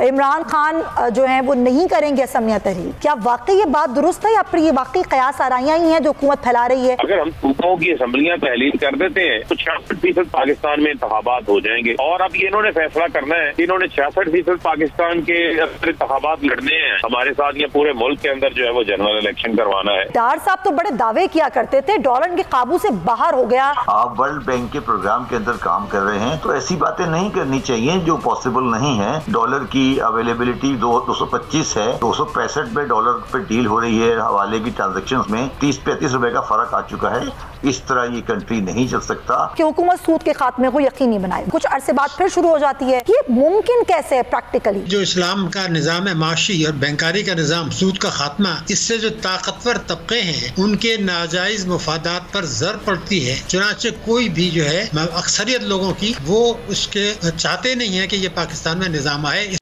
इमरान खान जो है वो नहीं करेंगे असमिया तहरीर। क्या वाकई ये बात दुरुस्त है या फिर ये वाकई कयास आराइयाँ ही हैं जो हुकूमत फैला रही है? अगर हम सूबाओं की असम्बलियाँ तहलील कर देते हैं तो छियासठ फ़ीसद पाकिस्तान में इंतबात हो जाएँगे। और अब ये इन्होंने फैसला करना है इन्होंने छियासठ फ़ीसद पाकिस्तान के अंदर इंतबात लड़ने हैं। हमारे साथ ये पूरे मुल्क के अंदर जो है वो जनरल इलेक्शन करवाना है। डार साहब तो बड़े दावे किया करते थे डॉलर के काबू से बाहर हो गया। आप वर्ल्ड बैंक के प्रोग्राम के अंदर काम कर रहे हैं तो ऐसी बातें नहीं करनी चाहिए जो पॉसिबल नहीं है डॉलर की अवेलेबिलिटी दो दो सौ पच्चीस है। दो सौ पैंसठ में डॉलर पे डील हो रही है। हवाले की ट्रांजेक्शन में तीस पैंतीस रुपए का फ़र्क आ चुका है। इस तरह ये कंट्री नहीं चल सकता। कि हुकूमत सूद के खात्मे को यकीनी बनाए। कुछ अरसे बाद फिर शुरू हो जाती है ये मुमकिन कैसे है प्रैक्टिकली जो इस्लाम का निज़ाम है माशी और बैंकारी का निज़ाम सूद का खात्मा इससे जो ताकतवर तबके हैं उनके नाजायज मुफादात पर जर पड़ती है। चुनाचे कोई भी जो है अक्सरियत लोगों की वो उसके चाहते नहीं है कि ये पाकिस्तान में निज़ाम आए।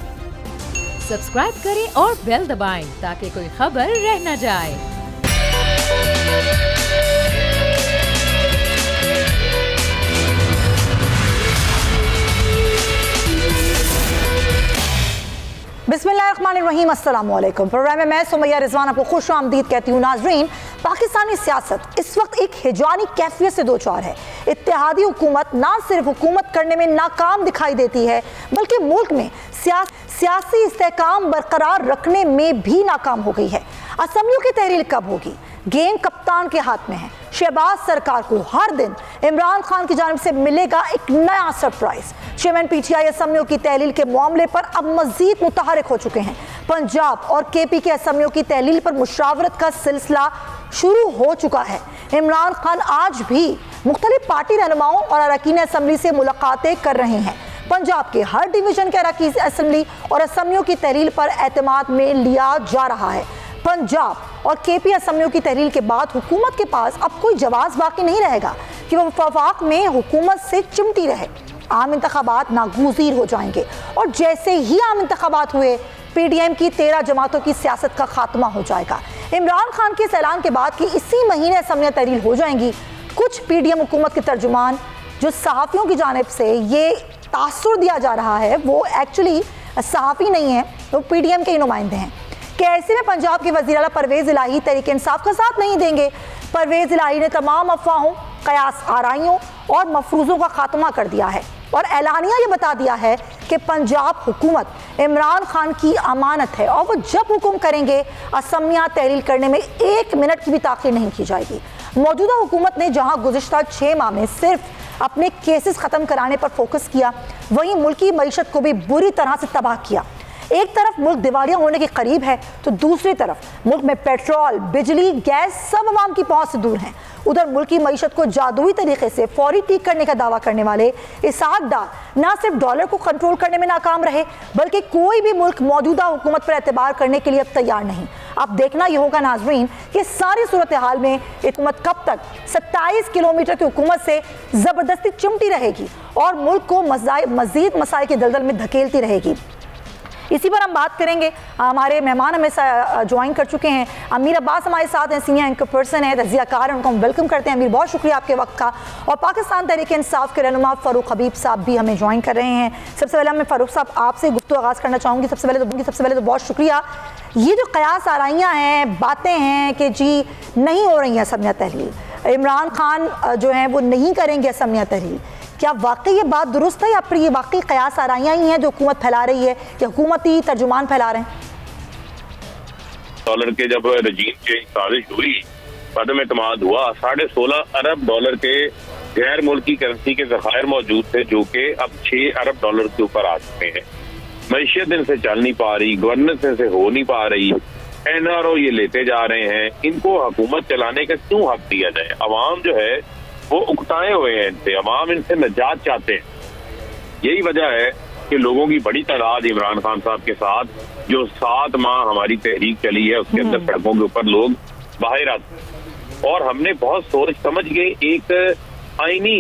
सब्सक्राइब करें और बेल दबाएँ ताकि कोई खबर रह न जाए। अस्सलाम वालेकुम प्रोग्राम में मैं सुमैया रिजवान आपको खुश आमदीद कहती हूँ। नाजरीन, पाकिस्तानी सियासत इस वक्त एक हिजानी कैफियत से दो चार है। इत्तेहादी हुकूमत ना सिर्फ़ हुकूमत करने में नाकाम दिखाई देती है, बल्कि मुल्क में सियासी इसकाम बरकरार रखने में भी नाकाम हो गई है। असम्बलियों की तहरीर कब होगी? गेम कप्तान के हाथ में है। शहबाज सरकार को हर दिन इमरान खान की जानब से मिलेगा एक नया सरप्राइज़। चेयरमैन पीटीआई असमियों की तहलील के मामले पर अब मजीद मुतहरक हो चुके हैं। पंजाब और के पी के असमियों की तहलील पर मुशावरत का सिलसिला शुरू हो चुका है। इमरान खान आज भी मुख्तलिफ़ पार्टी रहनुमाओं और अरकान असम्बली से मुलाकातें कर रहे हैं। पंजाब के हर डिवीज़न के अरकान असम्बली और असमियों की तहरील पर एतमाद में लिया जा रहा है। पंजाब और के पी असमियों की तहरील के बाद हुकूमत के पास अब कोई जवाब बाकी नहीं रहेगा कि वह वफाक में हुकूमत से चिमटी रहे। आम इंतबात नागूजीर हो जाएँगे और जैसे ही आम इंतबात हुए पी डी एम की तेरह जमातों की सियासत का खात्मा हो जाएगा। इमरान खान के ऐलान के बाद कि इसी महीने असमियाँ तहरील हो जाएँगी। कुछ पी डी एम हुकूमत के तर्जुमान जो सहाफ़ियों की जानब से ये तासर दिया जा रहा है, वो एक्चुअली सहाफ़ी नहीं है, वो पी डी के ही नुमाइंदे हैं। कि ऐसे में पंजाब के वजी अला परवेज़ इलाही तरीके इंसाफ का साथ नहीं देंगे? परवेज़ इलाही ने तमाम अफवाहों, कयास आरइयों और मफरूज़ों का खात्मा कर दिया है। और एलानिया ये बता दिया है कि पंजाब हुकूमत इमरान खान की अमानत है और वो जब हुक्म करेंगे, असमिया तहरील करने में एक मिनट की भी ताखिर नहीं की जाएगी। मौजूदा हुकूमत ने जहाँ गुजशत छः माह में सिर्फ़ अपने केसेस ख़त्म कराने पर फोकस किया, वहीं मुल्की मीशत को भी बुरी तरह से तबाह किया। एक तरफ़ मुल्क दिवालिया होने के करीब है तो दूसरी तरफ़ मुल्क में पेट्रोल, बिजली, गैस सब आवाम की पहुँच से दूर हैं। उधर मुल्क की मीशत को जादुई तरीके से फौरी ठीक करने का दावा करने वाले इसाक डार न सिर्फ़ डॉलर को कंट्रोल करने में नाकाम रहे, बल्कि कोई भी मुल्क मौजूदा हुकूमत पर एतबार करने के लिए अब तैयार नहीं। अब देखना यह होगा नाजरीन कि सारी सूरत हाल में हुकूमत कब तक? 27 किलोमीटर की हुकूमत से ज़बरदस्ती चिमटी रहेगी और मुल्क को मजीद मसाइल के दलदल में धकेलती रहेगी। इसी पर हम बात करेंगे। हमारे मेहमान हमें ज्वाइन कर चुके हैं। अमीर अब्बास हमारे साथ हैं सीनियर एंकर पर्सन है रजियाकार हैं, उनको हम वेलकम करते हैं। अमीर, बहुत शुक्रिया आपके वक्त का। और पाकिस्तान तहरीक इंसाफ के रहनुमा फ़ारूक हबीब साहब भी हमें ज्वाइन कर रहे हैं। सबसे पहले मैं फ़ारूक साहब आपसे गुफ्तु आगाज़ करना चाहूँगी। सबसे पहले तो सबसे पहले तो बहुत शुक्रिया। ये जो कयास आरइयाँ हैं, बातें हैं कि जी नहीं हो रही हैं असमिया तहरीर इमरान खान जो हैं, वो नहीं करेंगे असमिया तहरीर क्या वाकई ये बात दुरुस्त है या फिर ये वाकई कयास आराइयाँ ही हैं जो हुकूमत फैला रही है कि हुकूमती तर्जुमान फैला रहे हैं? डॉलर के जब रजीम चेंज साजिश हुई कदम अतमाद हुआ, साढ़े सोलह अरब डॉलर के गैर मुल्की करेंसी के जखायर मौजूद थे, जो कि अब छह अरब डॉलर के ऊपर आ चुके हैं। मीशत इनसे चल नहीं पा रही गवर्नेंस इनसे हो नहीं पा रही। एन आर ओ ये लेते जा रहे हैं इनको हुकूमत चलाने का क्यों हक दिया जाए? अवाम जो है वो उकताए हुए हैं इनसे अवाम इनसे नजात चाहते हैं। यही वजह है कि लोगों की बड़ी तादाद इमरान खान साहब के साथ जो सात माह हमारी तहरीक चली है उसके अंदर हम्म। सड़कों के ऊपर लोग बाहर आते हैं। और हमने बहुत सोच समझ के एक आईनी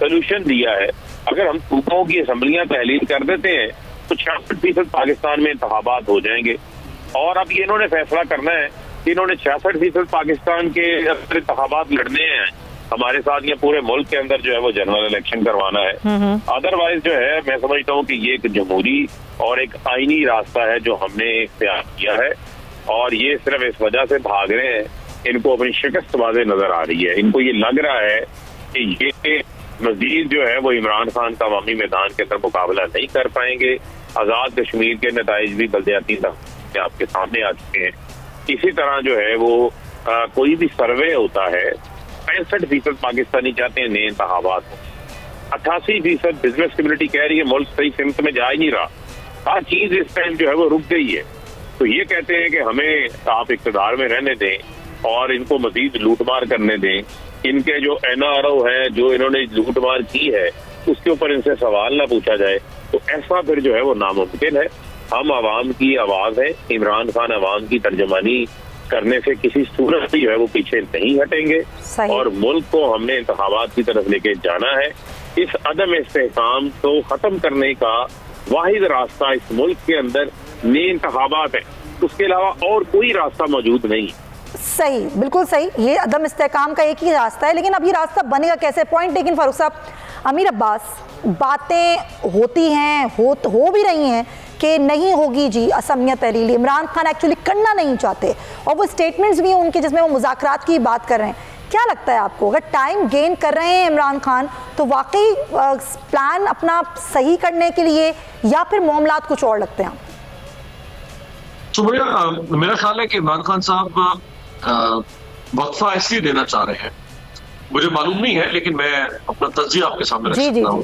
सोल्यूशन दिया है। अगर हम सूबाओं की असम्बलियाँ तहलील कर देते हैं तो छियासठ फ़ीसद पाकिस्तान में इंतबात हो जाएँगे। और अब ये इन्होंने फैसला करना है कि इन्होंने छियासठ फ़ीसद पाकिस्तान के अंदर इंतबात लड़ने हैं। हमारे साथ ये पूरे मुल्क के अंदर जो है वो जनरल इलेक्शन करवाना है। अदरवाइज़ जो है मैं समझता हूँ कि ये एक जमहूरी और एक आईनी रास्ता है जो हमने इख्तियार किया है। और ये सिर्फ़ इस वजह से भाग रहे हैं इनको अपनी शिकस्त वाजे नज़र आ रही है। इनको ये लग रहा है कि ये मजीद जो है वो इमरान खान का अवामी मैदान के अंदर मुकाबला नहीं कर पाएँगे। आज़ाद कश्मीर के नतज भी बल्दियाती आपके सामने आ चुके हैं। इसी तरह जो है वो आ, कोई भी सर्वे होता है पैंसठ फ़ीसद पाकिस्तानी चाहते हैं नए इंतबात हो अट्ठासी फ़ीसद बिज़नेस कम्युनिटी कह रही है मुल्क सही सिमत में जा ही नहीं रहा। हर चीज़ इस टाइम जो है वो रुक गई है। तो ये कहते हैं कि हमें आप इकतदार में रहने दें और इनको मजीद लूटमार करने दें। इनके जो एन आर ओ है जो इन्होंने लूटमार की है उसके ऊपर इनसे सवाल ना पूछा जाए। तो ऐसा फिर जो है वो नामुमकिन है। हम आवाम की आवाज़ है इमरान खान आवाम की तर्जमानी करने से किसी सूरत भी जो है वो पीछे नहीं हटेंगे। और मुल्क को हमने इंतबात की तरफ़ लेके जाना है। इस अदम इस्तेकाम को खत्म करने का वाहिद रास्ता इस मुल्क के अंदर नए इंतबात है। उसके अलावा और कोई रास्ता मौजूद नहीं। सही बिल्कुल सही। ये अदम इस्तेकाम का एक ही रास्ता है लेकिन अब ये रास्ता बनेगा कैसे? पॉइंट लेकिन फारूक साहब। अमीर अब्बास बातें होती हैं हो हो भी रही हैं कि नहीं होगी जी असमिया तहरील। इमरान खान एक्चुअली करना नहीं चाहते। और वो स्टेटमेंट्स भी हैं उनके जिसमें वो मुजाकर की बात कर रहे हैं। क्या लगता है आपको? अगर टाइम गेन कर रहे हैं इमरान खान तो वाकई प्लान अपना सही करने के लिए या फिर मामला कुछ और लगते हैं तो मेरा मेरा ख्याल है कि इमरान खान साहब वक्फा इसलिए देना चाह रहे हैं। मुझे मालूम नहीं है लेकिन मैं अपना तजिया आपके सामने रख सकता हूँ।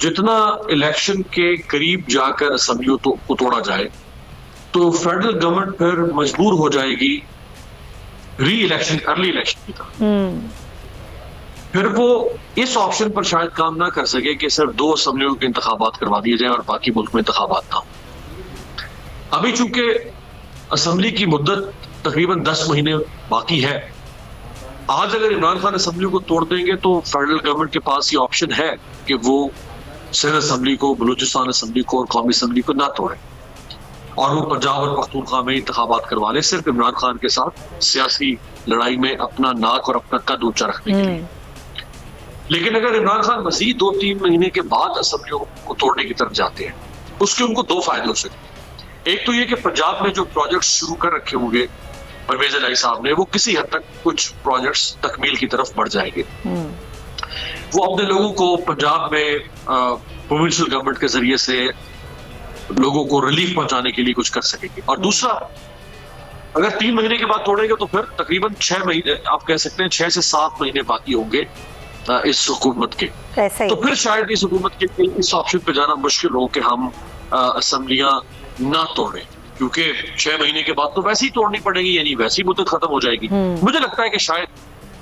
जितना इलेक्शन के करीब जाकर असम्बलियों तो, को तोड़ा जाए तो फेडरल गवर्नमेंट फिर मजबूर हो जाएगी री इलेक्शन अर्ली इलेक्शन की तरफ़ हम्म। फिर वो इस ऑप्शन पर शायद काम ना कर सके कि सिर्फ़ दो असम्बलियों के इंतबात करवा दिए जाए और बाकी मुल्क में इंतबात ना हो अभी चूँकि असम्बली की मुद्दत तकरीबन दस महीने बाकी है आज अगर इमरान खान असम्बली को तोड़ देंगे तो फेडरल गवर्नमेंट के पास ये ऑप्शन है कि वो सिंध असम्बली को बलूचिस्तान असम्बली को और कौमी असम्बली को ना तोड़े और वो पंजाब और पख्तूनखा में इंतबात करवा ले सिर्फ़ इमरान खान के साथ सियासी लड़ाई में अपना नाक और अपना कद ऊँचा रखने के लिए हम्म। लेकिन अगर इमरान खान मजीद दो तीन महीने के बाद असम्बलियों को तोड़ने की तरफ़ जाते हैं उसके उनको दो फ़ायदे हो सकते हैं एक तो ये कि पंजाब में जो प्रोजेक्ट शुरू कर रखे होंगे परवेज अलाई साहब ने वो किसी हद तक कुछ प्रोजेक्ट्स तकमील की तरफ़ बढ़ जाएँगे हम्म। वो अपने लोगों को पंजाब में प्रोविंशियल गवर्नमेंट के ज़रिए से लोगों को रिलीफ पहुँचाने के लिए कुछ कर सकेंगे। और दूसरा अगर तीन महीने के बाद तोड़ेंगे तो फिर तकरीबन छह महीने आप कह सकते हैं छह से सात महीने बाकी होंगे इस हुकूमत के। तो फिर शायद इस हुकूमत के इस ऑप्शन पे जाना मुश्किल हो कि हम असम्बलियाँ ना तोड़ें। क्योंकि छह महीने के बाद तो वैसे ही तोड़नी पड़ेगी यानी वैसी मुद्दत खत्म हो जाएगी। हम्म। मुझे लगता है कि शायद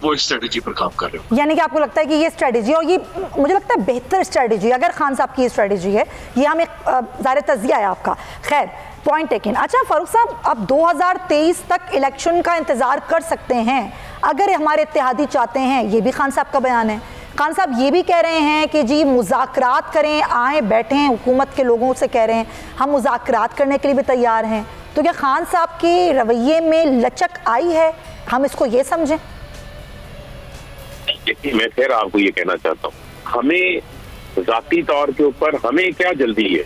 वो स्ट्रेटेजी पर काम कर रहे हो यानी कि आपको लगता है कि ये स्ट्रेटेजी और ये, मुझे लगता है बेहतर स्ट्रेटेजी अगर खान साहब की स्ट्रेटेजी है, ये हमें ज़ाहिर तजिया है आपका। खैर पॉइंट टेकिन अच्छा फारूक साहब, अब 2023 तक इलेक्शन का इंतज़ार कर सकते हैं। अगर हमारे इतिहादी चाहते हैं, ये भी खान साहब का बयान है। खान साहब ये भी कह रहे हैं कि जी, मुजाकरात करें, आए, बैठे, हुकूमत के लोगों से कह रहे हैं। हम मुजाकरात करने के लिए भी तैयार हैं। तो क्या खान साहब के रवैये में लचक आई है? हम इसको ये समझें। देखिए मैं फिर आपको ये कहना चाहता हूँ हमें जाती तौर के ऊपर हमें क्या जल्दी है?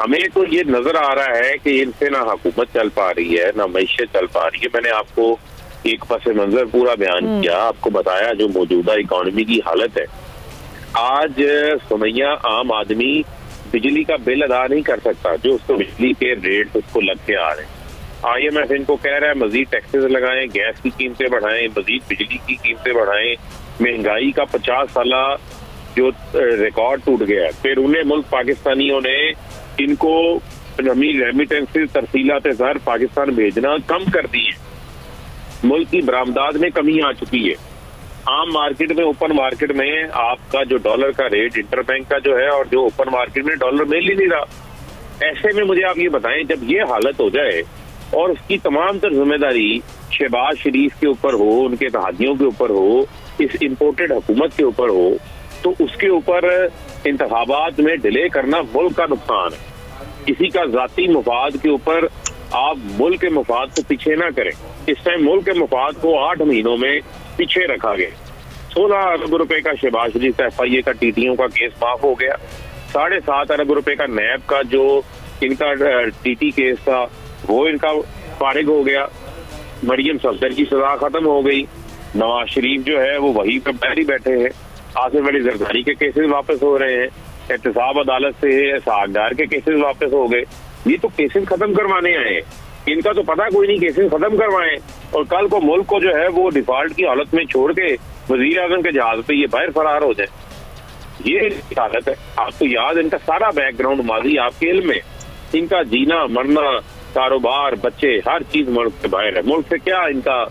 हमें तो ये नज़र आ रहा है कि इनसे ना हुकूमत चल पा रही है ना मीशत चल पा रही है। मैंने आपको एक पस मंजर पूरा बयान हम्म। किया आपको बताया जो मौजूदा इकोनॉमी की हालत है। आज सुमैया आम आदमी बिजली का बिल अदा नहीं कर सकता जो उसको बिजली के रेट उसको लग के आ रहे हैं। आई एम एफ़ इनको कह रहा है, मजीद टैक्सेस लगाएँ, गैस की कीमतें बढ़ाएँ, मजीद बिजली की कीमतें बढ़ाएँ। महँगाई का पचास साल जो रिकॉर्ड टूट गया फिर उन्हें मुल्क पाकिस्तानियों ने इनको रेमिटेंसेज तरसीलात जहर पाकिस्तान भेजना कम कर दी है। मुल्क की बरामदाद में कमी आ चुकी है। आम मार्केट में, ओपन मार्केट में आपका जो डॉलर का रेट इंटर बैंक का जो है, और जो ओपन मार्केट में डॉलर मिल ही नहीं रहा। ऐसे में मुझे आप ये बताएँ, जब ये हालत हो जाए और उसकी तमाम तर ज़िम्मेदारी शहबाज शरीफ के ऊपर हो, उनके तहादियों के ऊपर हो, इस इम्पोर्टेड हुकूमत के ऊपर हो तो उसके ऊपर इंतबात में डिले करना मुल्क का नुकसान है। किसी का जाती मफाद के ऊपर आप मुल्क के मफाद को पीछे ना करें। इस टाइम मुल्क के मुफाद को आठ महीनों में पीछे रखा गया। सोलह अरब रुपए का शहबाज शरीफ का एफ़ आई ए का टी टीटीओ का केस माफ़ हो गया। साढ़े सात अरब रुपए का नैब का जो इनका टीटी केस था वो इनका फारिग हो गया। मरियम सफदर की सजा खत्म हो गई। नवाज़ शरीफ जो है, वो वही पर पैर बैठे हैं। आसिफ अली जरदारी के केसेस वापस हो रहे हैं। एहतसाब अदालत से सागदार के केसेस वापस हो गए। ये तो केसेस खत्म करवाने आए हैं। इनका तो पता कोई नहीं केसेस खत्म करवाएँ। और कल को मुल्क को जो है, वो डिफ़ॉल्ट की हालत में छोड़ के वज़ीर आज़म के जहाज़ पे ये बाहर फरार हो जाए। ये हालत है। आपको याद इनका सारा बैकग्राउंड माजी आपके इल्म में। इनका जीना, मरना कारोबार बच्चे हर चीज़ मुल्क से बाहर है। मुल्क से क्या इनका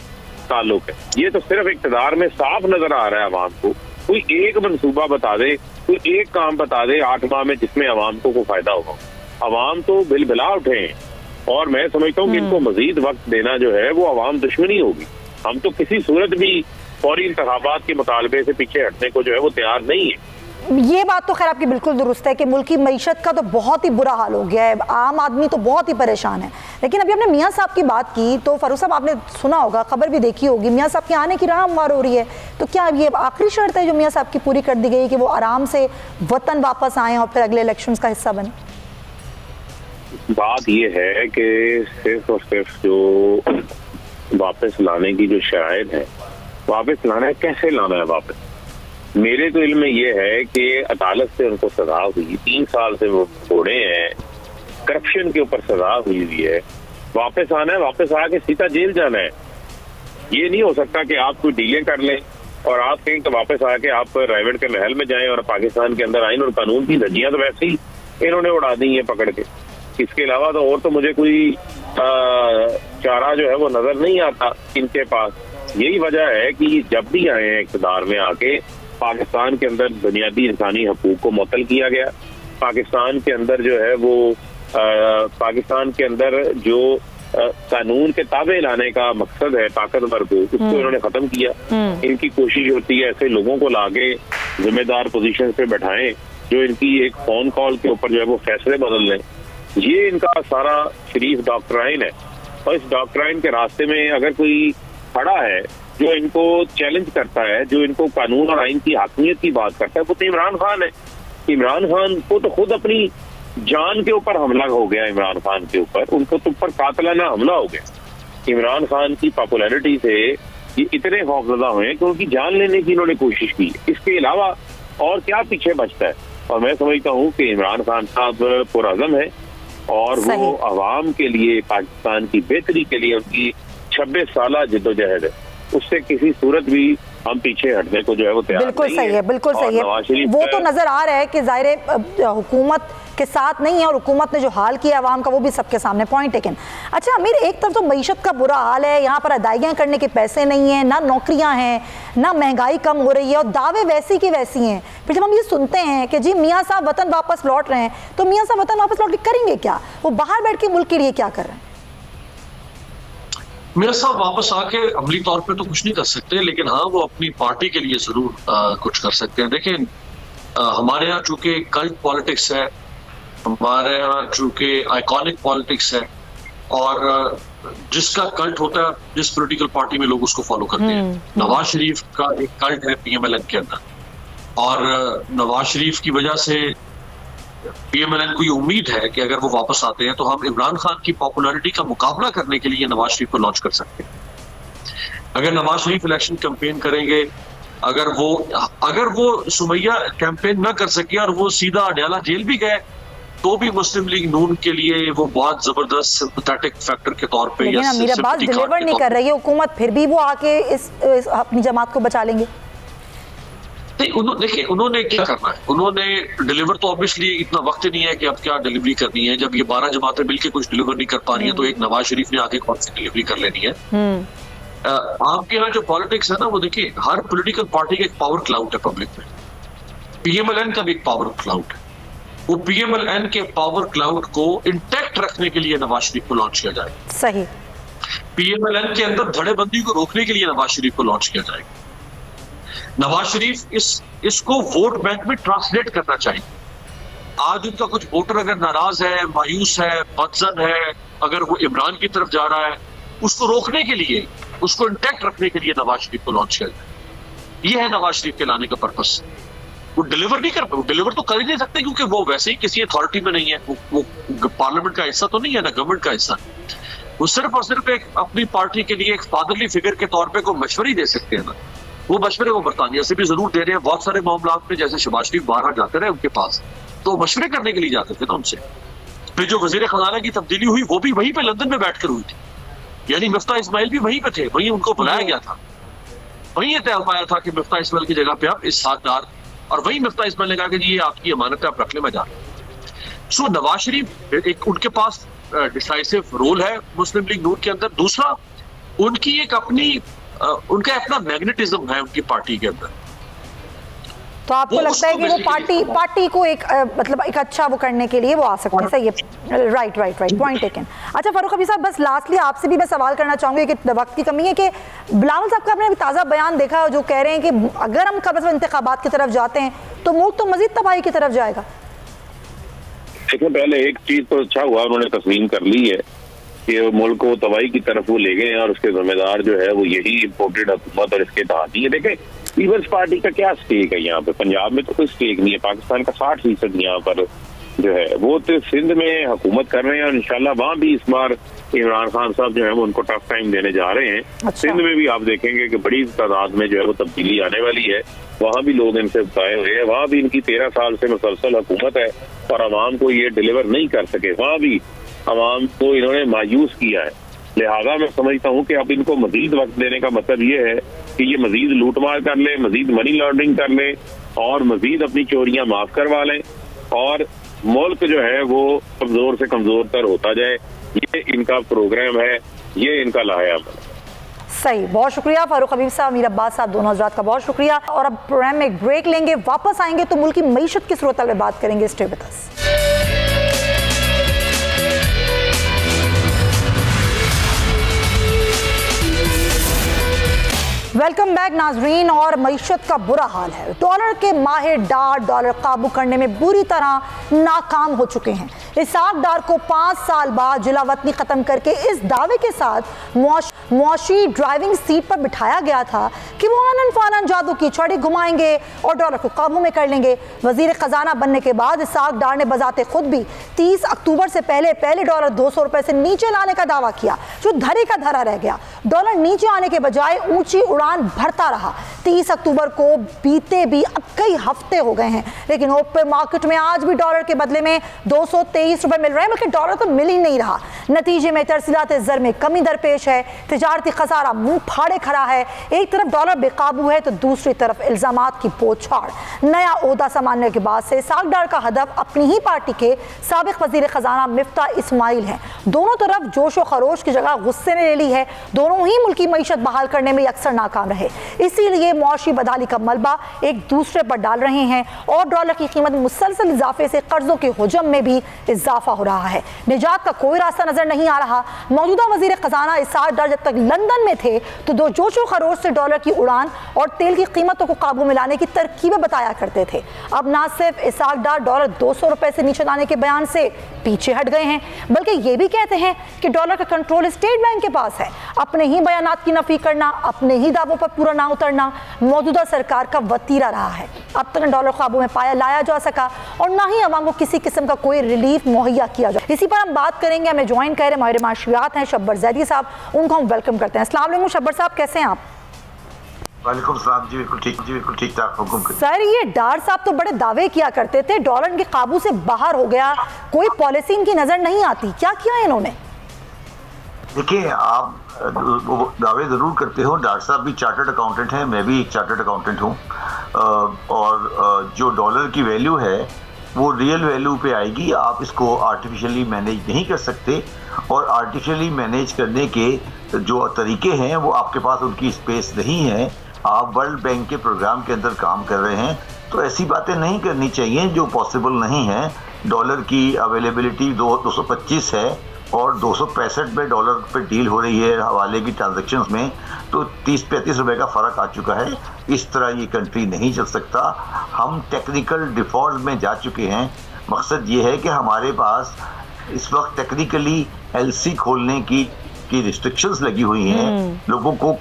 ताल्लुक है? ये तो सिर्फ़ इकतदार में साफ़ नज़र आ रहा है आवाम को। कोई एक मनसूबा बता दे कोई एक काम बता दे आठ माह में जिसमें आवाम को कोई फ़ायदा होगा। आवाम तो बिल बिला उठे हैं। और मैं समझता हूँ कि इनको हम्म। मजीद वक्त देना जो है वो आवाम दुश्मनी होगी। हम तो किसी सूरत भी फौरी इंतबात के मुतालबे से पीछे हटने को जो है वो तैयार नहीं है। ये बात तो खैर आपकी बिल्कुल दुरुस्त है कि मुल्क की मीशत का तो बहुत ही बुरा हाल हो गया है। आम आदमी तो बहुत ही परेशान है। लेकिन अभी हमने मियाँ साहब की बात की तो फरूख साहब आपने सुना होगा, खबर भी देखी होगी, मियाँ साहब के आने की राह हमवार हो रही है। तो क्या ये आखिरी शर्त है जो मियाँ साहब की पूरी कर दी गई कि वो आराम से वतन वापस आए और फिर अगले इलेक्शन का हिस्सा बने? बात ये है कि सिर्फ़ और सिर्फ़ जो वापस लाने की जो शायद है, वापस लाना है, कैसे लाना है वापस? मेरे तो इल्म में ये है कि अदालत से उनको सजा हुई, तीन साल से वो छोड़े हैं, करप्शन के ऊपर सजा हुई हुई है। वापस आना है, वापस आके सीधा जेल जाना है। ये नहीं हो सकता कि आप कोई डीलें कर लें और आप कहीं तो वापस आके आप रायगढ़ के महल में जाएँ और पाकिस्तान के अंदर आइन और कानून की धज्जियाँ तो वैसे ही इन्होंने उड़ा दी है पकड़ के। इसके अलावा तो और तो मुझे कोई चारा जो है वो नज़र नहीं आता इनके पास। यही वजह है कि जब भी आए हैं इकतदार में आके पाकिस्तान के अंदर बुनियादी इंसानी हकूक को मुतल किया गया पाकिस्तान के अंदर जो है वो आ, पाकिस्तान के अंदर जो आ, कानून के ताबे लाने का मकसद है ताकतवर को उसको हम्म। इन्होंने खत्म किया हम्म। इनकी कोशिश होती है ऐसे लोगों को लाके जिम्मेदार पोजीशन पे बैठाएँ जो इनकी एक फ़ोन कॉल के ऊपर जो है वो फैसले बदल लें ये इनका सारा शरीफ डॉक्टराइन है और इस डॉक्टराइन के रास्ते में अगर कोई खड़ा है जो इनको चैलेंज करता है जो इनको कानून और आइन की हाकमियत की बात करता है वो तो इमरान खान है। इमरान खान को तो खुद अपनी जान के ऊपर हमला हो गया इमरान खान के ऊपर। उनको तो ऊपर कातलाना हमला हो गया। इमरान खान की पॉपुलैरिटी से ये इतने खौफजदा हुए कि उनकी जान लेने की इन्होंने कोशिश की। इसके अलावा और क्या पीछे बचता है? और मैं समझता हूँ कि इमरान खान साहब पुरजम है और वो आवाम के लिए पाकिस्तान की बेहतरी के लिए उनकी छब्बीस साल जिद्दोजहद है। उससे किसी सूरत भी हम पीछे हटने को जो है वो तैयार बिल्कुल सही है बिल्कुल सही है। वो तो नज़र आ रहा है कि ज़ाहिर हुकूमत के साथ नहीं है और हुकूमत ने जो हाल किया आवाम का वो भी सबके सामने पॉइंट टेकन अच्छा अमीर एक तरफ़ तो मीशत का बुरा हाल है यहाँ पर अदायगियाँ करने के पैसे नहीं हैं ना नौकरियाँ हैं ना महँगाई कम हो रही है और दावे वैसी की वैसी हैं। फिर जब हम ये सुनते हैं कि जी मियाँ साहब वतन वापस लौट रहे हैं तो मियाँ साहब वतन वापस लौट के करेंगे क्या? वो बाहर बैठ के मुल्क के लिए क्या कर रहे हैं? मेरा साहब वापस आके अमली तौर पे तो कुछ नहीं कर सकते लेकिन हाँ वो अपनी पार्टी के लिए ज़रूर आ, कुछ कर सकते हैं। देखें हमारे यहाँ चूँकि कल्ट पॉलिटिक्स है हमारे यहाँ चूँकि आइकॉनिक पॉलिटिक्स है और जिसका कल्ट होता है जिस पॉलिटिकल पार्टी में लोग उसको फॉलो करते हैं। हम्म, हम्म। नवाज़ शरीफ का एक कल्ट है पीएमएलएन के अंदर। और नवाज़ शरीफ की वजह से पीएमएलएन को ये उम्मीद है कि अगर वो वापस आते हैं तो हम इमरान खान की पॉपुलैरिटी का मुकाबला करने के लिए नवाज़ शरीफ को लॉन्च कर सकते हैं। अगर नवाज़ शरीफ इलेक्शन कैंपेन करेंगे अगर वो अगर वो सुमैया कैंपेन ना कर सके और वो सीधा अडयाला जेल भी गए तो भी मुस्लिम लीग नून के लिए वो बहुत ज़बरदस्त सिंपथेटिक फैक्टर के तौर पे या डिलीवर नहीं कर रही है हुकूमत फिर भी वो आके इस, इस अपनी जमात को बचा लेंगे। नहीं उन्होंने देखिए उन्होंने क्या करना है? उन्होंने डिलीवर तो ऑब्वियसली इतना वक्त नहीं है कि अब क्या डिलीवरी करनी है। जब ये बारह जमातें मिलकर कुछ डिलीवर नहीं कर पा रही है तो एक नवाज़ शरीफ ने आगे कौन सी डिलीवरी कर लेनी है? हम्म। आपके यहाँ जो पॉलिटिक्स है ना वो देखिए हर पोलिटिकल पार्टी का एक पावर क्लाउड है पब्लिक में। पीएमएलएन का भी एक पावर क्लाउड है। वो पीएमएलएन के पावर क्लाउड को इंटैक्ट रखने के लिए नवाज़ शरीफ को लॉन्च किया जाएगा। सही। पीएमएलएन के अंदर धड़ेबंदी को रोकने के लिए नवाज़ शरीफ को लॉन्च किया जाएगा। नवाज़ शरीफ इस इसको वोट बैंक में ट्रांसलेट करना चाहिए। आज उनका कुछ वोटर अगर नाराज़ है मायूस है बदजन है अगर वो इमरान की तरफ़ जा रहा है उसको रोकने के लिए उसको इंटैक्ट रखने के लिए नवाज़ शरीफ को लॉन्च किया जाए। ये है नवाज़ शरीफ के लाने का पर्पस वो डिलीवर नहीं कर डिलीवर तो कर ही नहीं सकते क्योंकि वो वैसे ही किसी अथॉरिटी में नहीं है। वो, वो पार्लियामेंट का हिस्सा तो नहीं है ना गवर्नमेंट का हिस्सा। वो सिर्फ़ और सिर्फ़ एक अपनी पार्टी के लिए एक फादरली फिगर के तौर पे कोई मशवरी दे सकते हैं ना। वो मशवरे वो बरतानिया से भी ज़रूर दे रहे हैं। बहुत सारे मामला में जैसे शबाज शरीफ बाहर जाते रहे उनके पास तो मशवरे करने के लिए जाते थे ना उनसे। फिर जो वज़ीर खजाना की तब्दीली हुई, वो भी वहीं पर लंदन में बैठकर हुई थी। यानी मिफ्ता इसमाइल भी वहीं पर थे, वहीं उनको बुलाया गया था। वहीं तय पाया था कि मिफ्ता इसमाइल की जगह पे आप इस साथदार और वही मिफ्ता इस्माइल ने कहा कि ये आपकी अमानत है, आप रख ले, मैं जा सो नवाज़ शरीफ, एक उनके पास डिसाइसिव रोल है मुस्लिम लीग नूर के अंदर। दूसरा, उनकी एक अपनी उनका अपना मैग्नेटिज्म है उनकी पार्टी के अंदर। तो आपको लगता है कि वो पार्टी पार्टी को एक आ, मतलब एक अच्छा वो करने के लिए वो आ सकते हैं। सही है। Right right right point taken अच्छा फारूक अभी साहब बस लास्टली आपसे भी मैं सवाल करना चाहूँगी कि वक्त की कमी है कि बिलावल साहब का आपने अभी ताज़ा बयान देखा जो कह रहे हैं कि अगर हम कब इंतबात की तरफ़ जाते हैं तो मुल्क तो मजीद तबाही की तरफ़ जाएगा। देखो पहले एक चीज़ तो अच्छा हुआ उन्होंने तस्लीम कर ली है। कि मुल्क को तबाही की तरफ़ वो ले गए हैं और उसके जिम्मेदार जो है वो यही इम्पोर्टेड हुकूमत और इसके तहत है। देखे पीपल्स पार्टी का क्या स्टेक है यहाँ पे? पंजाब में तो कोई स्टेक नहीं है पाकिस्तान का साठ फ़ीसद यहाँ पर जो है वो तो सिंध में हुकूमत कर रहे हैं और इंशाल्लाह वहाँ भी इस बार इमरान खान साहब जो है वो उनको टफ टाइम देने जा रहे हैं। अच्छा। सिंध में भी आप देखेंगे कि बड़ी तादाद में जो है वो तब्दीली आने वाली है। वहाँ भी लोग इनसे बताए हुए हैं। वहाँ भी इनकी तेरह साल से मुसलसल हुकूमत है और आवाम को ये डिलीवर नहीं कर सके। वहाँ भी आवाम को इन्होंने मायूस किया है। लिहाजा मैं समझता हूँ कि अब इनको मजीद वक्त देने का मतलब ये है कि ये मजीद लूटमार कर ले, मजीद मनी लॉन्ड्रिंग कर ले और मजीद अपनी चोरियाँ माफ़ करवा लें और मुल्क जो है वो कमज़ोर से कमज़ोर तर होता जाए। ये इनका प्रोग्राम है, ये इनका लायाम है। सही, बहुत शुक्रिया फारूक हबीब साहब, मीर अब्बास साहब, दोनों हजरात का बहुत शुक्रिया। और अब प्रोग्राम में एक ब्रेक लेंगे, वापस आएँगे तो मुल्क की मीशत की सूरत में बात करेंगे। स्टे वेलकम बैक नाजरीन और मीशत का बुरा हाल है। डॉलर के माहिर डार डॉलर काबू करने में बुरी तरह नाकाम हो चुके हैं। इसाक डार को पाँच साल बाद जिलावतनी ख़त्म करके इस दावे के साथ मुआशी ड्राइविंग सीट पर बिठाया गया था कि वो आनंद फानन जादू की छड़ी घुमाएँगे और डॉलर को काबू में कर लेंगे। वज़ीर ख़जाना बनने के बाद इसाक डार ने बजाते खुद भी तीस अक्टूबर से पहले पहले डॉलर दो सौ रुपए से नीचे लाने का दावा किया, जो धरे का धरा रह गया। डॉलर नीचे आने के बजाय ऊँची उड़ान भरता रहा। तीस अक्टूबर को बीते भी अब कई हफ़्ते हो गए हैं, लेकिन ओपन मार्केट में आज भी डॉलर के बदले में दो सौ तेईस रुपए मिल रहे हैं, बल्कि डॉलर तो मिल ही नहीं रहा। नतीजे में तरसीलात जर में कमी दरपेश है। तजारती खसारा मुँह फाड़े खड़ा है। एक तरफ़ डॉलर बेकाबू है तो दूसरी तरफ़ इल्ज़ाम की पोछाड़। नया अहदा संभालने के बाद से सागडार का हदफ अपनी ही पार्टी के सबक वज़ीर खजाना मिफ्ता इस्माइल है। दोनों तरफ़ जोश व खरोश की जगह गुस्से ने ले ली है। दोनों ही मुल्की मीशत बहाल करने में अक्सर नाकाम रहे। इसीलिए मुआशी बदाली का मलबा एक दूसरे पर डाल रहे हैं और डॉलर की कीमत मुसलसल इजाफे से कर्जों के हजम में भी इजाफा हो रहा है। निजात का कोई रास्ता नज़र नहीं आ रहा। मौजूदा वज़ीर खजाना इस डर तक लंदन में थे तो दो जोशो खरोश से डॉलर की उड़ान और तेल की कीमतों को काबू में लाने की तरकीबें बताया करते थे। अब ना सिर्फ़ इसाक डॉलर दो सौ रुपए से नीचे लाने के बयान से पीछे हट गए हैं, बल्कि ये भी कहते हैं कि डॉलर का कंट्रोल स्टेट बैंक के पास है। अपने ही बयान की नफी करना, अपने ही दावों पर पूरा ना उतरना मौजूदा सरकार का वतीरा रहा है। अब तक डॉलर काबू में पाया लाया जा सका और ना ही अवाम को किसी किस्म का कोई रिलीफ मुहैया किया जाए इसी पर हम बात करेंगे। हमें ज्वाइन करें माहिर माशियात हैं शब्बर जैदी साहब, उनको हम वेलकम करते हैं। असलम शब्बर साहब कैसे हैं आप? जी बिल्कुल ठीक जी बिल्कुल ठीक ठाक हुक्म सर ये डार साहब तो बड़े दावे किया करते थे डॉलर के काबू से बाहर हो गया कोई पॉलिसी इनकी नज़र नहीं आती। क्या किया इन्होंने? देखिए आप दावे ज़रूर करते हो डॉक्टर साहब भी चार्टर्ड अकाउंटेंट हैं मैं भी एक चार्टर्ड अकाउंटेंट हूँ। और जो डॉलर की वैल्यू है वो रियल वैल्यू पे आएगी आप इसको आर्टिफिशियली मैनेज नहीं कर सकते। और आर्टिफिशियली मैनेज करने के जो तरीके हैं, वो आपके पास उनकी स्पेस नहीं है। आप वर्ल्ड बैंक के प्रोग्राम के अंदर काम कर रहे हैं तो ऐसी बातें नहीं करनी चाहिए जो पॉसिबल नहीं है। डॉलर की अवेलेबिलिटी दो दो सौ पच्चीस है और दो सौ पैंसठ में डॉलर पे डील हो रही है हवाले की ट्रांजेक्शन में तो तीस पैंतीस रुपए का फ़र्क आ चुका है। इस तरह ये कंट्री नहीं चल सकता। हम टेक्निकल डिफ़ॉल्ट में जा चुके हैं। मकसद ये है कि हमारे पास इस वक्त टेक्निकली एलसी खोलने की की रिस्ट्रिक्शंस लगी हुई हैं हम्म। लोगों को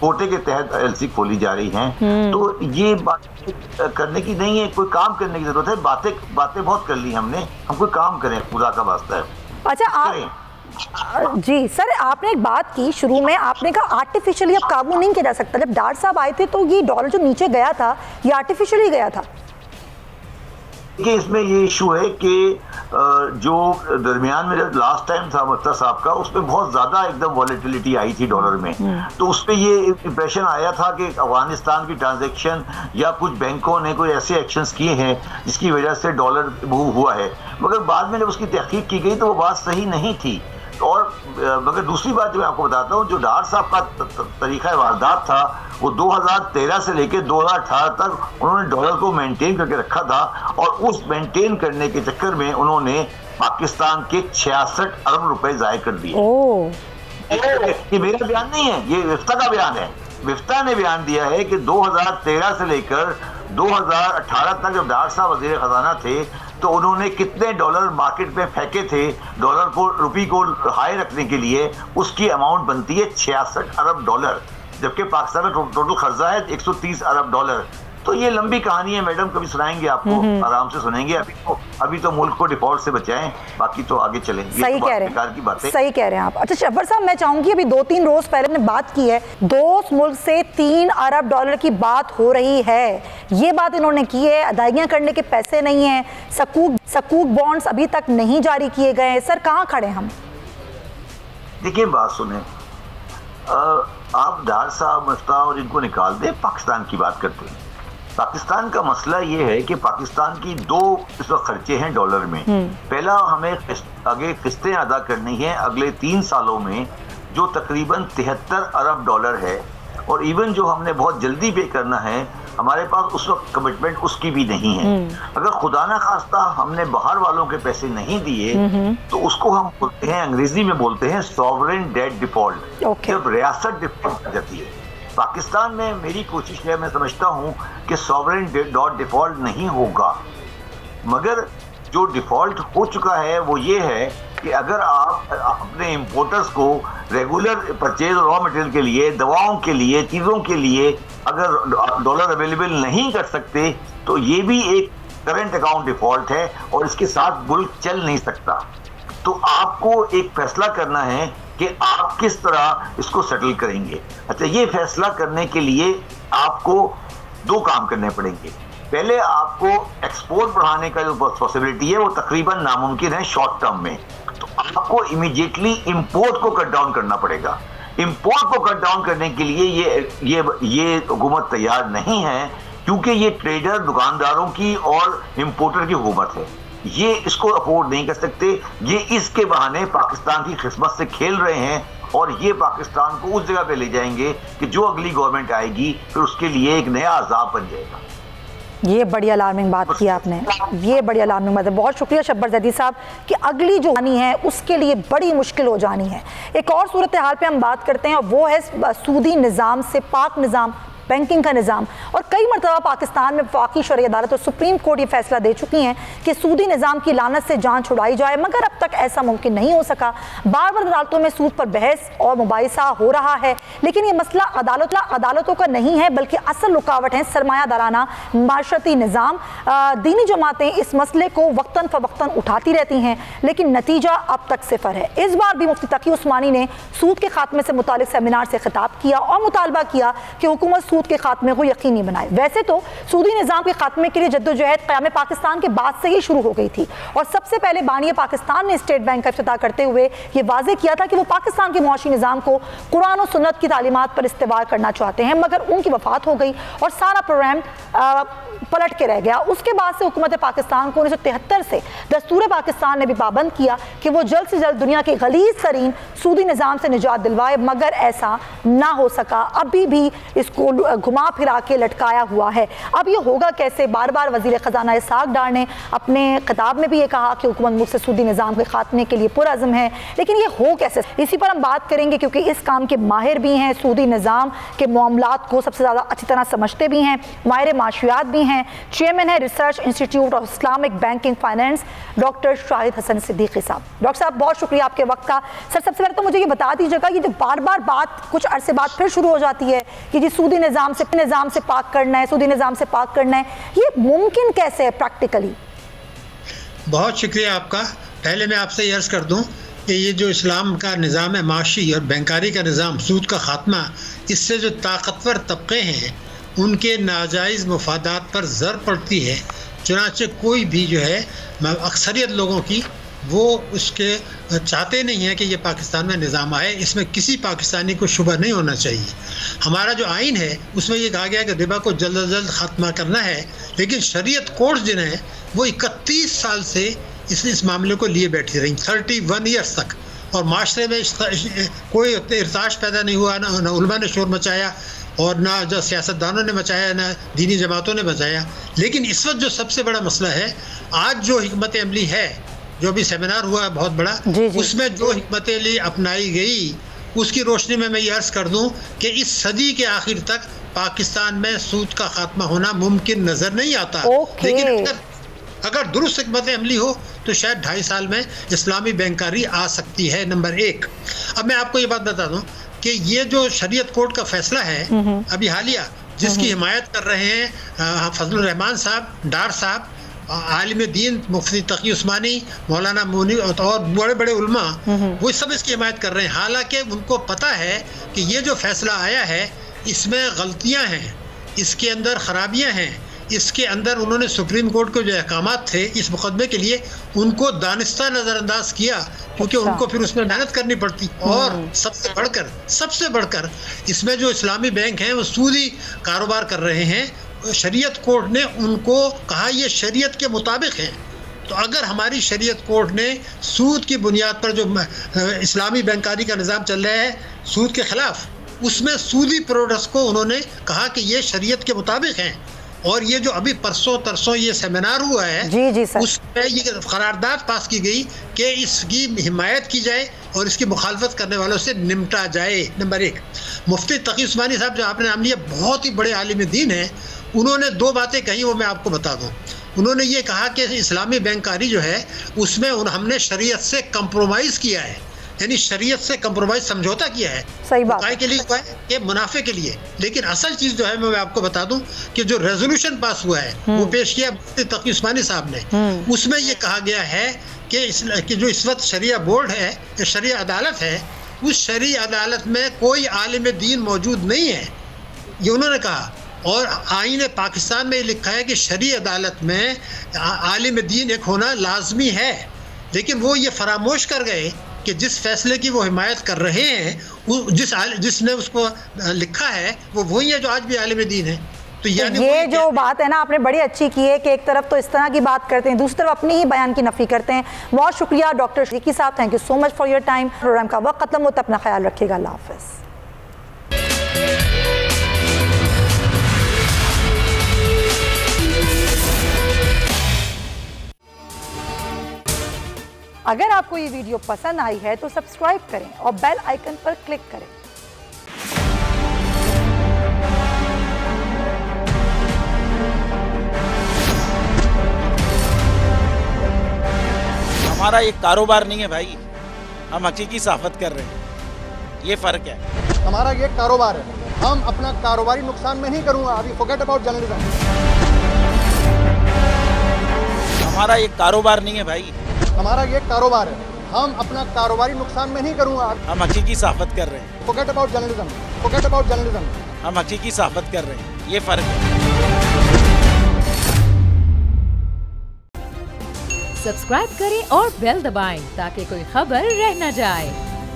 कोटे के तहत एलसी खोली जा रही हैं। हम्म। तो ये बात करने की नहीं है कोई काम करने की ज़रूरत है बातें बातें बहुत कर ली हमने हम कोई काम करें खुदा का वास्ता है। अच्छा आप जी सर आपने एक बात की शुरू में आपने कहा आर्टिफिशियली अब काबू नहीं किया जा सकता। जब डार साहब आए थे तो ये डॉलर जो नीचे गया था ये आर्टिफिशियली गया था। देखिए इसमें ये इशू है कि जो दरमियान में जब लास्ट टाइम था मत्ता साहब का उसमें बहुत ज़्यादा एकदम वॉलीटिलिटी आई थी डॉलर में। हम्म। तो उस पर ये इंप्रेशन आया था कि अफ़गानिस्तान की ट्रांजेक्शन या कुछ बैंकों ने कोई ऐसे एक्शंस किए हैं जिसकी वजह से डॉलर मूव हुआ है। मगर बाद में जब उसकी तहकीक की गई तो वो बात सही नहीं थी। और मगर दूसरी बात मैं आपको बताता हूँ जो डार साहब का तरीका वारदात था वो 2013 से लेकर 2018 तक उन्होंने डॉलर को मेंटेन करके रखा था और उस मेंटेन करने के चक्कर में उन्होंने पाकिस्तान के छियासठ अरब रुपए जाय कर दिए। ये मेरा बयान नहीं है ये विफ्ता का बयान है। विफ्ता ने बयान दिया है कि 2013 से लेकर 2018 तक जब डार साहब वज़ीर खजाना थे तो उन्होंने कितने डॉलर मार्केट में फेंके थे, डॉलर को, रुपी को हाई रखने के लिए, उसकी अमाउंट बनती है छियासठ अरब डॉलर, जबकि पाकिस्तान का टोटल खर्चा है 130 अरब डॉलर। तो ये लंबी कहानी है मैडम कभी सुनाएँगे आपको? हम्म, हम्म। आराम से सुनेंगे। अभी तो अभी तो मुल्क को डिफ़ॉल्ट से बचाएँ बाकी तो आगे चलेंगे सही तो कह रहे हैं। की बात है। सही कह रहे हैं आप। अच्छा शब्बर साहब मैं चाहूँगी अभी दो तीन रोज पहले ने बात की है। दोस्त मुल्क से तीन अरब डॉलर की बात हो रही है। ये बात इन्होंने की है। अदायगियाँ करने के पैसे नहीं है। सकूक सकूक बॉन्ड्स अभी तक नहीं जारी किए गए हैं। सर कहाँ खड़े हम? देखिए बात सुने। आप डार साहब मफ्ता और इनको निकाल दे पाकिस्तान की बात करते हैं। पाकिस्तान का मसला ये है कि पाकिस्तान की दो इस वक्त खर्चे हैं डॉलर में हम्म। पहला हमें आगे किस्तें अदा करनी है अगले तीन सालों में जो तकरीबन तिहत्तर अरब डॉलर है और इवन जो हमने बहुत जल्दी पे करना है हमारे पास उस वक्त कमिटमेंट उसकी भी नहीं है हम्म। अगर खुदा ना खास्ता हमने बाहर वालों के पैसे नहीं दिए हम्म। तो उसको हम बोलते हैं अंग्रेज़ी में बोलते हैं सॉवरेन डेट डिफ़ॉल्ट जब रियासत डिफ़ॉल्ट कर जाती है पाकिस्तान में मेरी कोशिश है, मैं समझता हूँ कि सॉवरेन डॉट डिफ़ॉल्ट नहीं होगा। मगर जो डिफ़ॉल्ट हो चुका है, वो ये है कि अगर आप अपने इम्पोर्टर्स को रेगुलर परचेज रॉ मटेरियल के लिए, दवाओं के लिए, चीज़ों के लिए अगर डॉलर अवेलेबल नहीं कर सकते तो ये भी एक करंट अकाउंट डिफ़ॉल्ट है और इसके साथ मुल्क चल नहीं सकता। तो आपको एक फैसला करना है कि आप किस तरह इसको सेटल करेंगे। अच्छा ये फैसला करने के लिए आपको दो काम करने पड़ेंगे। पहले आपको एक्सपोर्ट बढ़ाने का जो पॉसिबिलिटी है, वो तकरीबन नामुमकिन है शॉर्ट टर्म में। तो आपको इमीडिएटली इंपोर्ट को कट डाउन करना पड़ेगा। इंपोर्ट को कट डाउन करने के लिए ये ये ये हुकूमत तैयार नहीं है, क्योंकि ये ट्रेडर दुकानदारों की और इंपोर्टर की हुकूमत है। ये इसको अफोर्ड नहीं कर सकते। ये इसके बहाने पाकिस्तान की किस्मत से खेल रहे हैं और ये पाकिस्तान को उस जगह पे ले जाएँगे कि जो अगली गवर्नमेंट आएगी, फिर उसके लिए एक नया अजाब बन जाएगा। ये बड़ी अलार्मिंग बात की आपने। ये बड़ी अलार्मिंग बात है। बहुत शुक्रिया शब्बर जैदी साहब कि अगली जो आनी है, उसके लिए बड़ी मुश्किल हो जानी है। एक और सूरत हाल पे हम बात करते हैं, और वो है सूदी निज़ाम से पाक निज़ाम। बैंकिंग का निज़ाम। और कई मरतबा पाकिस्तान में वाकई शरी अदालत और सुप्रीम कोर्ट ये फैसला दे चुकी हैं कि सूदी निज़ाम की लानत से जान छुड़ाई जाए, मगर अब तक ऐसा मुमकिन नहीं हो सका। बार बार अदालतों में सूद पर बहस और मुबासा हो रहा है, लेकिन ये मसला अदालत अदालतों का नहीं है, बल्कि असल रुकावट है सरमाया दाराना माशरती निज़ाम। दीनी जमातें इस मसले को वक्ता फ़वक्ता उठाती रहती हैं, लेकिन नतीजा अब तक सिफर है। इस बार भी मुफ्ती तकी उस्मानी ने सूद के खात्मे से मुतल सेमिनार से खिताब किया और मुतालबा किया कि हुकूमत सूद के खात्मे को यकीनी बनाए। वैसे तो सूदी निज़ाम के खात्मे के लिए जद्दोजहद क्याम पाकिस्तान के बाद से ही शुरू हो गई थी। और सबसे पहले बानिया पाकिस्तान ने स्टेट बैंक का अफ्ताह करते हुए ये वाजे किया था कि वो पाकिस्तान के मुआशी निज़ाम को कुरान और सुन्नत की तालीमत पर इस्तेवाल करना चाहते हैं, मगर उनकी वफात हो गई और सारा प्रोग्राम पलट के रह गया। उसके बाद से हुकूमत पाकिस्तान को उन्नीस से दस्तूर पाकिस्तान ने भी पाबंद किया कि वो जल्द से जल्द दुनिया के गलीज तरीन सूदी निज़ाम से निजात दिलवाए, मगर ऐसा ना हो सका। अभी भी इसको घुमा फिरा के लटकाया हुआ है। अब ये होगा कैसे? बार बार वज़ीर ख़जाना इसाक डार ने अपने खिताब में भी ये कहा कि हुकूमत मुल्क सूदी निज़ाम के खात्मे के लिए पुरज़म है। लेकिन ये हो कैसे? इसी पर हम बात करेंगे क्योंकि इस काम के माहिर भी हैं। सूदी निज़ाम के मामला को सबसे ज़्यादा अच्छी तरह समझते भी हैं। माहिर माशियात भी हैं चेयरमैन है research institute of Islamic banking finance doctor Shahid Hasan Siddiqui साहब। डॉक्टर साहब, बहुत शुक्रिया आपके वक्त का। सर, सबसे पहले तो मुझे ये बता दीजिएगा कि जो बार बार बात, कुछ अरसे बाद फिर शुरू हो जाती है कि जी सूदी निज़ाम से निज़ाम से पाक करना है, सूदी निज़ाम से पाक करना है, ये मुमकिन कैसे है प्रैक्टिकली? बहुत शुक्रिया आपका। पहले मैं आपसे अर्ज़ कर दूँ कि ये जो इस्लाम का निज़ाम है, माशी और बैंकारी का निज़ाम, सूद का ख़ात्मा, इससे जो ताकतवर तबके हैं उनके नाजायज़ मफादात पर ज़र पड़ती है, चुनाचे कोई भी जो है अक्सरियत लोगों की, वो उसके चाहते नहीं हैं कि ये पाकिस्तान में निज़ाम आए। इसमें किसी पाकिस्तानी को शुभ नहीं होना चाहिए। हमारा जो आइन है, उसमें ये कहा गया कि रिबा को जल्द अज जल्द ख़त्मा करना है, लेकिन शरीयत कोर्ट जो है, वो इकतीस साल से इस इस मामले को लिए बैठी रही, थर्टी वन ईयर्स तक। और माशरे में कोई इरताश पैदा नहीं हुआ ना उलमा ने शोर मचाया और ना जो सियासतदानों ने मचाया ना दीनी जमातों ने मचाया लेकिन इस वक्त जो सबसे बड़ा मसला है आज जो हमत अमली है जो भी सेमिनार हुआ है बहुत बड़ा जी जी। उसमें जो हमत अमली अपनाई गई उसकी रोशनी में मैं ये अर्ज़ कर दूँ कि इस सदी के आखिर तक पाकिस्तान में सूद का खात्मा होना मुमकिन नज़र नहीं आता। लेकिन अगर अगर दुरुस्त हमत अमली हो तो शायद ढाई साल में इस्लामी बैंकारी आ सकती है नंबर एक। अब मैं आपको ये बात बता दूँ कि ये जो शरीयत कोर्ट का फैसला है अभी हालिया जिसकी हिमायत कर रहे हैं फजल रहमान साहब डार साहब आलिम दीन मुफ्ती तकी उस्मानी मौलाना मोनी और बड़े बड़े उल्मा वो सब इसकी हिमायत कर रहे हैं। हालाँकि उनको पता है कि ये जो फैसला आया है इसमें गलतियाँ हैं इसके अंदर खराबियाँ हैं। इसके अंदर उन्होंने सुप्रीम कोर्ट के जो अहकाम थे इस मुकदमे के लिए उनको दानिस्ता नज़रअंदाज किया क्योंकि अच्छा। उनको फिर उसमें मेहनत करनी पड़ती और हम्म। सबसे बढ़कर सबसे बढ़कर इसमें जो इस्लामी बैंक हैं वो सूदी कारोबार कर रहे हैं शरीयत कोर्ट ने उनको कहा ये शरीयत के मुताबिक है तो अगर हमारी शरीयत कोर्ट ने सूद की बुनियाद पर जो इस्लामी बैंकारी का निज़ाम चल रहा है सूद के ख़िलाफ़ उसमें सूदी प्रोडक्ट्स को उन्होंने कहा कि ये शरीयत के मुताबिक हैं और ये जो अभी परसों तरसों ये सेमिनार हुआ है जी जी सर। उसमें ये करारदाद पास की गई कि इसकी हिमायत की जाए और इसकी मुखालफत करने वालों से निमटा जाए। नंबर एक मुफ्ती तकी उस्मानी साहब जो आपने नाम लिया बहुत ही बड़े आलिम दीन हैं। उन्होंने दो बातें कही वो मैं आपको बता दूँ। उन्होंने ये कहा कि इस्लामी बैंकारी जो है उसमें हमने शरीयत से कंप्रोमाइज़ किया है। यानी शरीयत से कम्प्रोमाइज समझौता किया है। सही बात। के लिए हुआ है कि मुनाफे के लिए। लेकिन असल चीज़ जो है मैं आपको बता दूँ कि जो रेजोल्यूशन पास हुआ है वो हम्म। पेश किया तकी उस्मानी साहब ने। हम्म। उसमें ये कहा गया है कि, इस, कि जो इस वक्त शरिया बोर्ड है शरिया अदालत है उस शरी अदालत में कोई आलिम दीन मौजूद नहीं है। ये उन्होंने कहा। और आइन पाकिस्तान में लिखा है कि शरी अदालत में आलिम दीन एक होना लाजमी है। लेकिन वो ये फरामोश कर गए कि जिस फैसले की वो हिमायत कर रहे हैं जिस जिसने उसको लिखा है वो वही है जो आज भी आलिम दीन है। तो, तो ये जो बात है ना आपने बड़ी अच्छी की है कि एक तरफ़ तो इस तरह की बात करते हैं दूसरी तरफ़ अपनी ही बयान की नफी करते हैं। बहुत शुक्रिया डॉक्टर शरीकी साहब thank you so much for your time program का वक्त खत्म होता है। अपना ख्याल रखिएगा। अल्लाह हाफिज़। अगर आपको ये वीडियो पसंद आई है तो सब्सक्राइब करें और बेल आइकन पर क्लिक करें। हमारा एक कारोबार नहीं है भाई। हम हकीकी साफत कर रहे हैं। ये फ़र्क है। हमारा ये कारोबार है। हम अपना कारोबारी नुकसान में नहीं करूँगा। अभी फोकेट अबाउट जर्नलिज्म हमारा एक कारोबार नहीं है भाई। हमारा ये कारोबार है। हम अपना कारोबारी नुकसान में नहीं करूँगा। हम हकीकी साफत कर रहे हैं। Forget about journalism forget about journalism हम हकीकी साफत कर रहे हैं। ये फ़र्क है। सब्सक्राइब करें और बेल दबाएँ ताकि कोई खबर रह न जाए।